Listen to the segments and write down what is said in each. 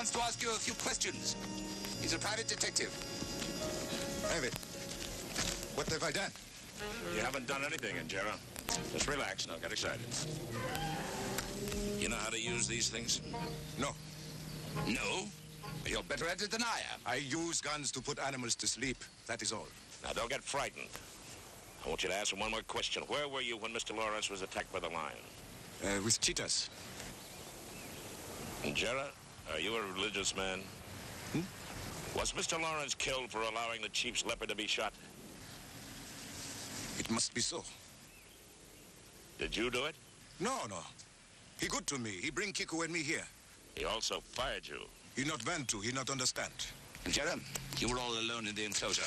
wants to ask you a few questions. He's a private detective. Private. What have I done? You haven't done anything, Injera. Just relax, don't get excited. You know how to use these things? No. No? You're better at it than I am. I use guns to put animals to sleep. That is all. Now, don't get frightened. I want you to answer one more question. Where were you when Mr. Lawrence was attacked by the lion? Uh, with cheetahs. Injera, are you a religious man? Hmm? Was Mr. Lawrence killed for allowing the chief's leopard to be shot? It must be so. Did you do it? No, no. He good to me. He bring Kiku and me here. He also fired you. He not want to. He not understand. Injera, you were all alone in the enclosure.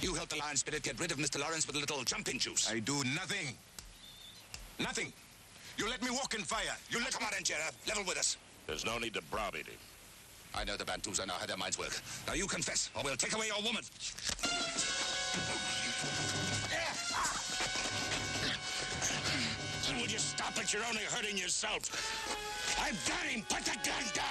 You helped the lion spirit get rid of Mr. Lawrence with a little jumping juice. I do nothing. Nothing. You let me walk in fire. You let Come on in, Jerem. Level with us. There's no need to browbeat him. I know the Bantus. I know how their minds work. Now you confess, or we'll take away your woman. Will you stop it? You're only hurting yourself. I've got him. Put the gun down.